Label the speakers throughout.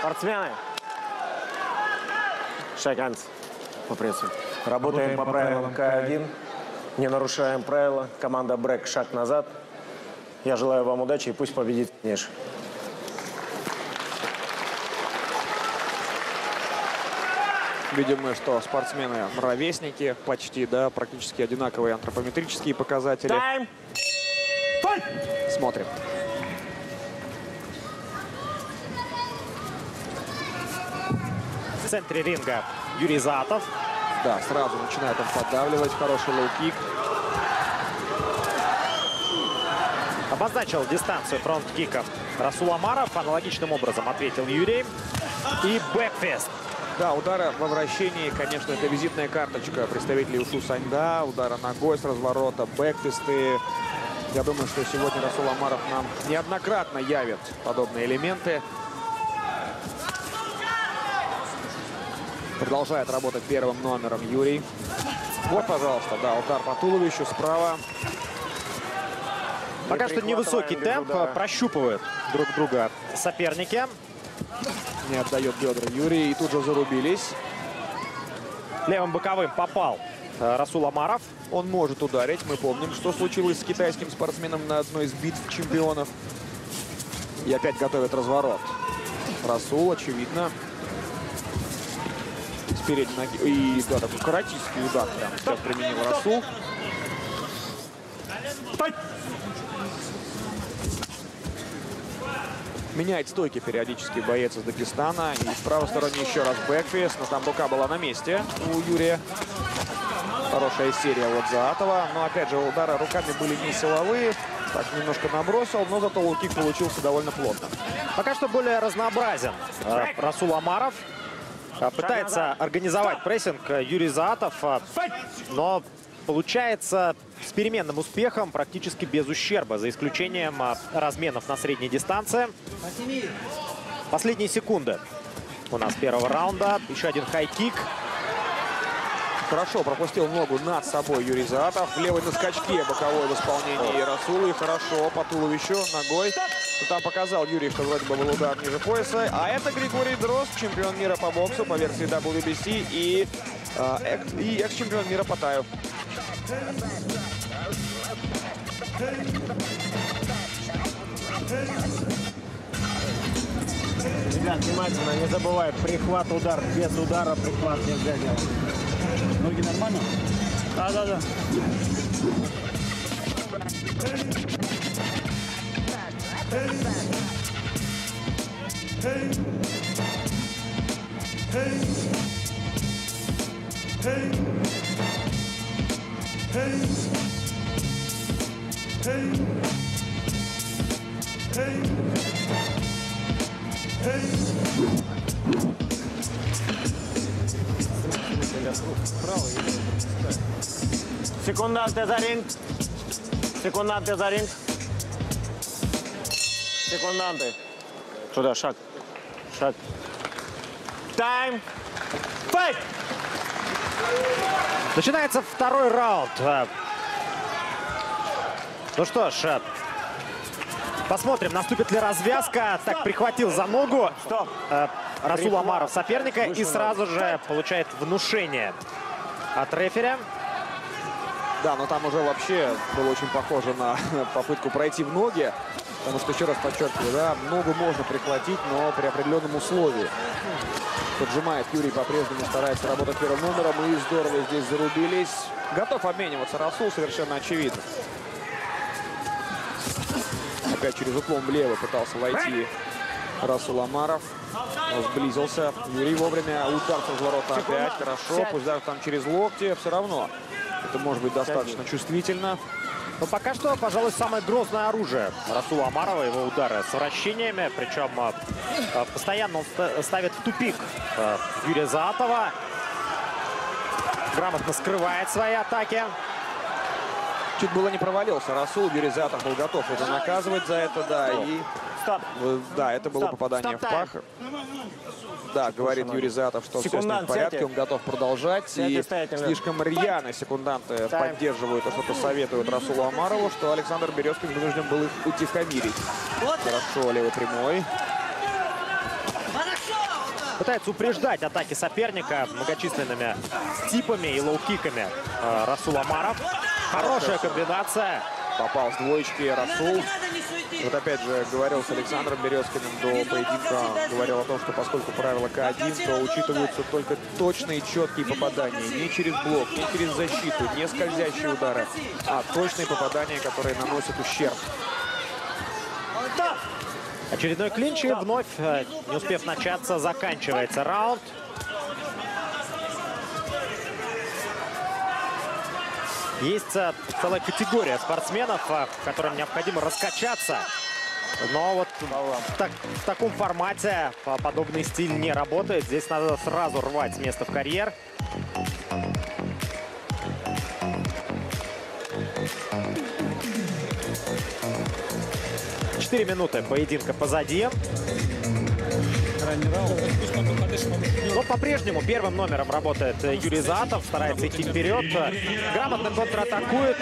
Speaker 1: Спортсмены. Шаган по прессу. Работаем по правилам К1. Не нарушаем правила. Команда Брэк шаг назад. Я желаю вам удачи и пусть победит Ниш.
Speaker 2: Видим мы, что спортсмены ровесники, почти, да, практически одинаковые антропометрические показатели.
Speaker 1: Тайм!
Speaker 2: Смотрим.
Speaker 3: Центре ринга Юрий Заатов.
Speaker 2: Да, сразу начинает он поддавливать. Хороший лоу-кик.
Speaker 3: Обозначил дистанцию фронт-киков Расул Амаров. Аналогичным образом ответил Юрий. И бэкфист.
Speaker 2: Да, удары во вращении, конечно, это визитная карточка представителей Ушу Саньда. Удары ногой с разворота, бэкфисты. Я думаю, что сегодня Расул Амаров нам неоднократно явит подобные элементы. Продолжает работать первым номером Юрий. Вот, пожалуйста, да, удар по туловищу справа.
Speaker 3: Пока что невысокий темп. Прощупывают друг друга соперники.
Speaker 2: Не отдает бедра Юрий. И тут же зарубились.
Speaker 3: Левым боковым попал э, Расул Амаров.
Speaker 2: Он может ударить. Мы помним, что случилось с китайским спортсменом на одной из битв чемпионов. И опять готовит разворот. Расул, очевидно. Передней ноги. И да, такой каратистский удар прям сейчас применил Расул. Меняет стойки периодически боец из Дагестана. И в правой стороне еще раз бэкфест. Но там рука была на месте у Юрия. Хорошая серия вот Заатова. Но опять же удары руками были не силовые. Так немножко набросил, но зато лоу-кик получился довольно плотно.
Speaker 3: Пока что более разнообразен э, Расул Амаров. Э, Пытается организовать прессинг э, Юрий Заатов, э, но получается с переменным успехом, практически без ущерба, за исключением э, разменов на средней дистанции. Последние секунды у нас первого раунда. Еще один хай-кик.
Speaker 2: Хорошо пропустил ногу над собой Юрий Заатов. Левый на скачке, боковой в исполнении Расула. И хорошо по туловищу ногой. Но там показал Юрий, что вроде бы был удар ниже пояса. А это Григорий Дрозд, чемпион мира по боксу по версии WBC и, э, и экс-чемпион мира по таю.
Speaker 1: Ребят, внимательно, не забывай, прихват, удар. Без удара прихват нельзя делать.
Speaker 4: Ноги нормально?
Speaker 1: Да, да, да. Секунданты за ринг. Секунданты за ринг. Секунданты. Туда, шаг. Шаг. Тайм. Файт!
Speaker 3: Начинается второй раунд. Э, Ну что ж, посмотрим, наступит ли развязка. Так, прихватил за ногу
Speaker 1: Стоп.
Speaker 3: э, Расул. Амаров соперника и сразу же получает внушение от реферя.
Speaker 2: Да, но там уже вообще было очень похоже на попытку пройти в ноги. Потому что, еще раз подчеркиваю, да, ногу можно прихватить, но при определенном условии. Поджимает Юрий, по-прежнему старается работать первым номером. И здорово здесь зарубились. Готов обмениваться Расул, совершенно очевидно. Опять через уклон влево пытался войти Расул Амаров. Сблизился. Юрий вовремя. Удар с разворота опять. Хорошо. Пусть даже там через локти. Все равно. Это может быть достаточно чувствительно.
Speaker 3: Но пока что, пожалуй, самое грозное оружие Расула Амарова, его удары с вращениями. Причем э, э, постоянно он ста- ставит в тупик э, Юрия Заатова. Грамотно скрывает свои атаки.
Speaker 2: Чуть было не провалился. Расул Юрий Затов был готов это наказывать за это, да. И
Speaker 1: Стоп.
Speaker 2: да, это было
Speaker 1: Стоп.
Speaker 2: попадание
Speaker 1: Стоп
Speaker 2: в пах. Да, говорит Юрий Затов, что все с ним в порядке,
Speaker 1: сядьте.
Speaker 2: он готов продолжать.
Speaker 1: Сядьте,
Speaker 2: И слишком рьяно секунданты поддерживают и что-то советуют Расулу Амарову, что Александр Березкин вынужден был их утихомирить. Хорошо, левый прямой.
Speaker 3: Пытается упреждать атаки соперника многочисленными типами и лоу-киками э, Расул Амаров. Хорошая комбинация.
Speaker 2: Попал с двоечки Расул. Вот опять же, говорил с Александром Березкиным до поединка, говорил о том, что поскольку правило К1, то учитываются только точные и четкие попадания. Не через блок, не через защиту, не скользящие удары, а точные попадания, которые наносят ущерб.
Speaker 3: Очередной клинч и вновь, э, не успев начаться, заканчивается раунд. Есть э, целая категория спортсменов, э, которым необходимо раскачаться. Но вот в, так- в таком формате э, подобный стиль не работает. Здесь надо сразу рвать место в карьер. Четыре минуты поединка позади. Но по-прежнему первым номером работает э, Юрий Затов, старается идти вперед, грамотно контратакует,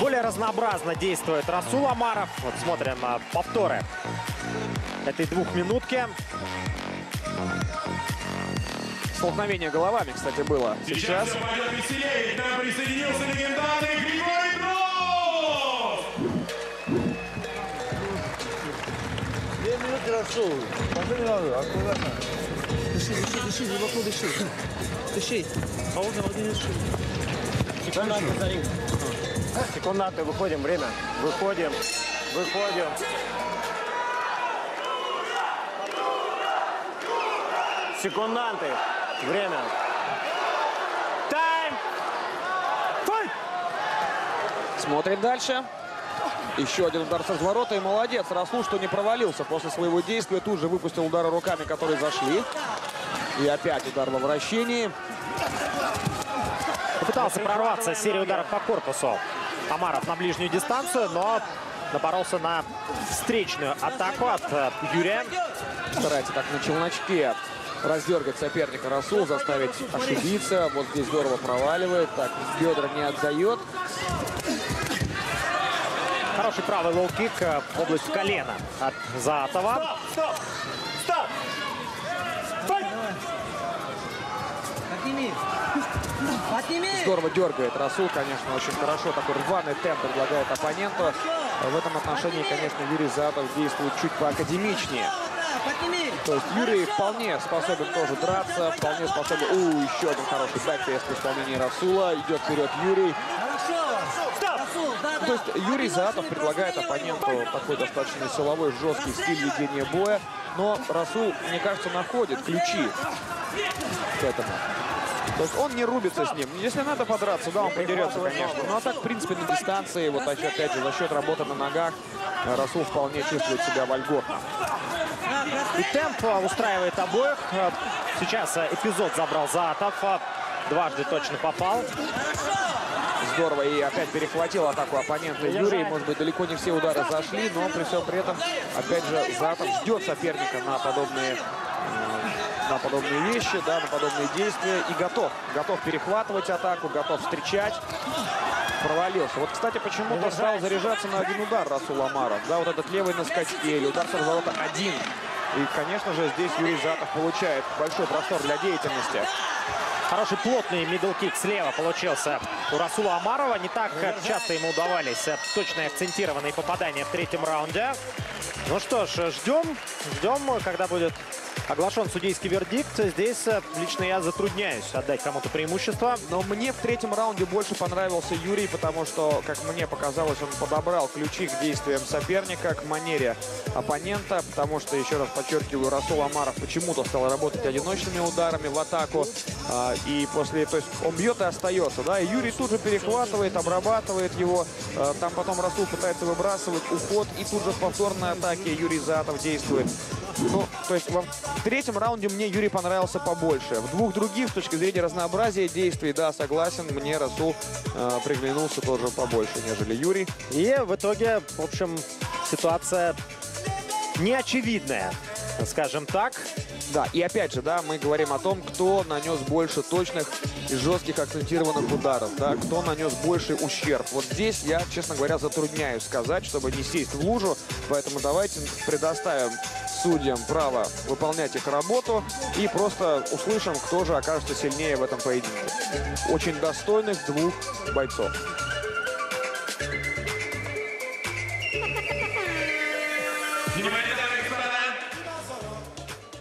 Speaker 3: более разнообразно действует Расул Амаров. Вот смотрим э, повторы этой двухминутки.
Speaker 2: Столкновение головами, кстати, было сейчас.
Speaker 5: Сейчас пойдет веселее. К нам присоединился легендарный Григорий Дрозд.
Speaker 6: Две минуты Расул. Надо, аккуратно. Дыши, дыши, дыши, глубоко дыши. Дыши. Холодно, воды дыши.
Speaker 1: Секунданты за ринг. Секунданты, выходим, время. Выходим, выходим. Секунданты, время. Тайм! Файт!
Speaker 2: Смотрим дальше. Еще один удар с разворота. И молодец. Расул, что не провалился после своего действия. Тут же выпустил удары руками, которые зашли. И опять удар во вращении.
Speaker 3: Попытался прорваться с серии ударов по корпусу Амаров на ближнюю дистанцию, но напоролся на встречную атаку от э, Юрия.
Speaker 2: Старается так на челночке раздергать соперника Расул, заставить ошибиться. Вот здесь здорово проваливает. Так, бедра не отдает.
Speaker 3: Хороший правый лоу-кик э, в область колена от Заатова.
Speaker 1: Стоп! Стоп! Файт!
Speaker 6: Подними. Подними.
Speaker 2: Здорово дергает Расул, конечно, очень хорошо. Такой рваный темп предлагает оппоненту. В этом отношении, конечно, Юрий Затов действует чуть поакадемичнее.
Speaker 6: Подними.
Speaker 2: То есть Юрий вполне способен тоже драться, вполне способен... У, еще один хороший бэкфест в исполнении Расула. Идет вперед Юрий.
Speaker 6: Хорошо. Да, да.
Speaker 2: То есть Юрий Заатов предлагает оппоненту такой достаточно силовой, жесткий стиль ведения боя. Но Расул, мне кажется, находит ключи к этому. То есть он не рубится с ним. Если надо подраться, да, он подерется, конечно. Ну а так, в принципе, на дистанции, вот опять же, за счет работы на ногах, Расул вполне чувствует себя вольготно.
Speaker 3: И темп э, устраивает обоих. Э, Сейчас э, эпизод забрал Заатов. э, Дважды точно попал.
Speaker 2: Здорово. И опять перехватил атаку оппонента Юрий. Может быть, далеко не все удары зашли, но при всем при этом, опять же, Затов ждет соперника на подобные, э, на подобные вещи, да, на подобные действия. И готов. Готов перехватывать атаку, готов встречать. Провалился. Вот, кстати, почему-то стал заряжаться на один удар Расул Амаров. Да, вот этот левый на скачке или удар с разворота один. И, конечно же, здесь Юрий Затов получает большой простор для деятельности.
Speaker 3: Хороший плотный мидл-кик слева получился у Расула Амарова. Не так часто ему удавались точные акцентированные попадания в третьем раунде. Ну что ж, ждем, ждем, когда будет оглашен судейский вердикт. Здесь э, лично я затрудняюсь отдать кому-то преимущество.
Speaker 2: Но мне в третьем раунде больше понравился Юрий, потому что, как мне показалось, он подобрал ключи к действиям соперника, к манере оппонента, потому что, еще раз подчеркиваю, Расул Амаров почему-то стал работать одиночными ударами в атаку, а, и после, то есть он бьет и остается, да, и Юрий тут же перехватывает, обрабатывает его, а, там потом Расул пытается выбрасывать уход, и тут же в повторной атаке Юрий Затов действует. Ну, то есть во- в третьем раунде мне Юрий понравился побольше. В двух других, с точки зрения разнообразия действий, да, согласен, мне Расул э, приглянулся тоже побольше, нежели Юрий.
Speaker 3: И в итоге, в общем, ситуация неочевидная, скажем так.
Speaker 2: Да, и опять же, да, мы говорим о том, кто нанес больше точных и жестких акцентированных ударов, да, кто нанес больший ущерб. Вот здесь я, честно говоря, затрудняюсь сказать, чтобы не сесть в лужу, поэтому давайте предоставим судьям право выполнять их работу и просто услышим, кто же окажется сильнее в этом поединке. Очень достойных двух бойцов.
Speaker 5: Внимание, дамы и господа!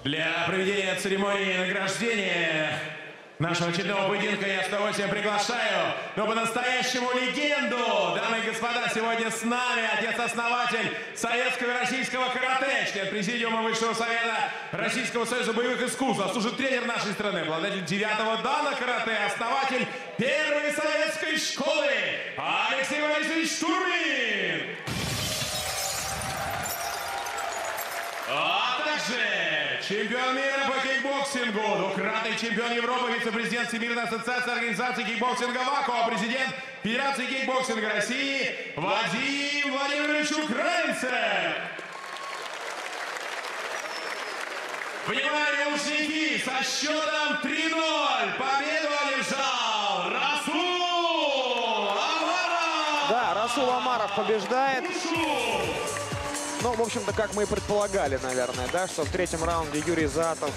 Speaker 5: Для проведения церемонии награждения нашего очередного поединка я с удовольствием приглашаю, но по-настоящему легенду. Дамы и господа, сегодня с нами отец-основатель советского и российского карате, член президиума Высшего Совета Российского Союза боевых искусств, служит тренер нашей страны, обладатель девятого дана карате, основатель первой советской школы Алексей Борисович Штурмин. А также чемпион мира по кикбоксингу, двукратный чемпион Европы, вице-президент Всемирной ассоциации организации кикбоксинга ВАКО, президент Федерации кикбоксинга России Вадим Владимирович Украинцев. Внимание, ученики, со счетом 3-0 победу одержал Расул Амаров.
Speaker 2: Да, Расул Амаров побеждает. Ну, в общем-то, как мы и предполагали, наверное, да, что в третьем раунде Юрий Затов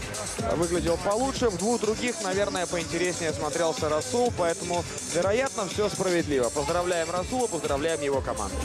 Speaker 2: выглядел получше, в двух других, наверное, поинтереснее смотрелся Расул, поэтому, вероятно, все справедливо. Поздравляем Расула, поздравляем его команду.